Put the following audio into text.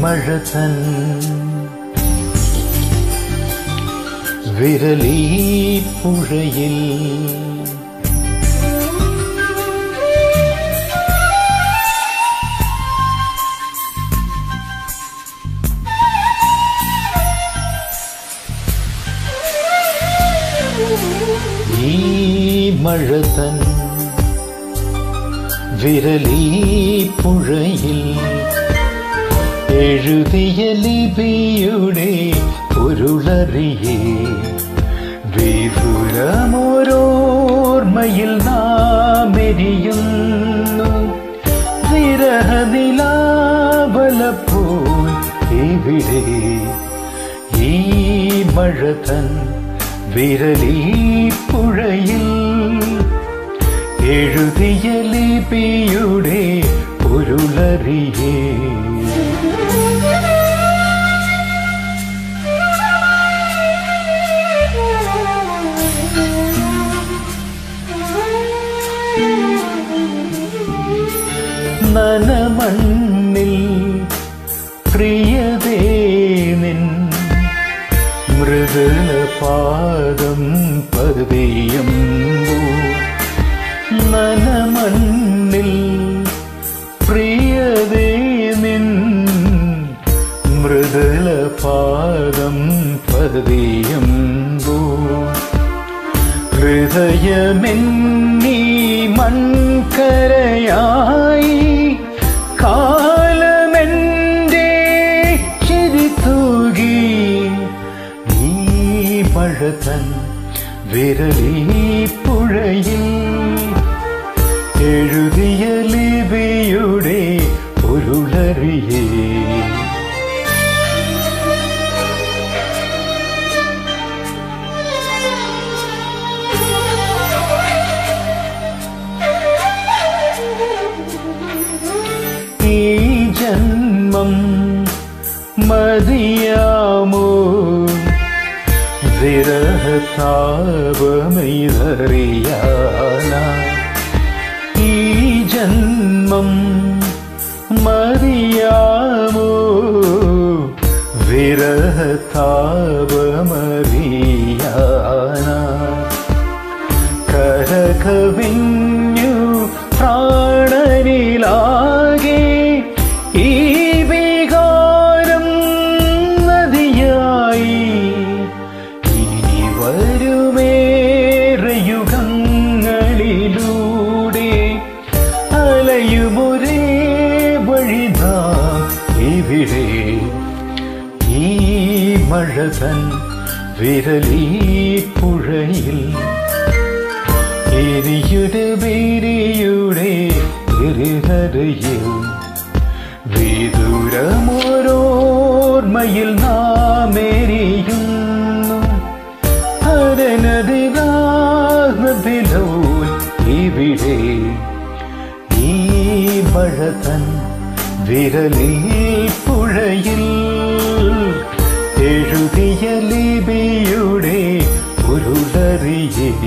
മഴത്തൻ വിരലീ പുഴയിൽ ഈ മഴ തൻ വിരലീ പുഴയിൽ എഴുതിയ ലിപിയുടെ പൊരുളറിയേ വിപുരമോരോർമ്മയിൽ നാം എരിയുന്നു വിരഹനിലാവലപ്പോൾ ഈ മഴതൻ വിരലിൽ പുഴയിൽ എഴുതിയ ലിപിയുടെ ഉരുളറിയേ നനമണ്ണിൽ പ്രിയതേ മൃദുല പാദം പതിയുമ്പൂ മനമണ്ണിൽ പ്രിയതേ നിൻ മൃദുല പാദം പതിയുമ്പൂ ഹൃദയമെന്നീ മൺകരയാ தன் விரலி புழையில் எழுதிய லிபியுடே பொருளறியே மதிய വിരഹതാപമെയ്തറിയാന ഈ ജന്മം മറിയാമോ വിരഹതാ மழகன் விரலி புழையில் எரியுடு வீரியுடே இருகரையில் வீதுரமோரோர்மையில் நாம் எரியும் അരനദിരാഗതിലോൽ ഇവിടെ ഈ പഴത്തൻ വിരലിൽ പുഴയിൽ എഴുതിയ ലിപിയുടെ ഉരുളറിയേ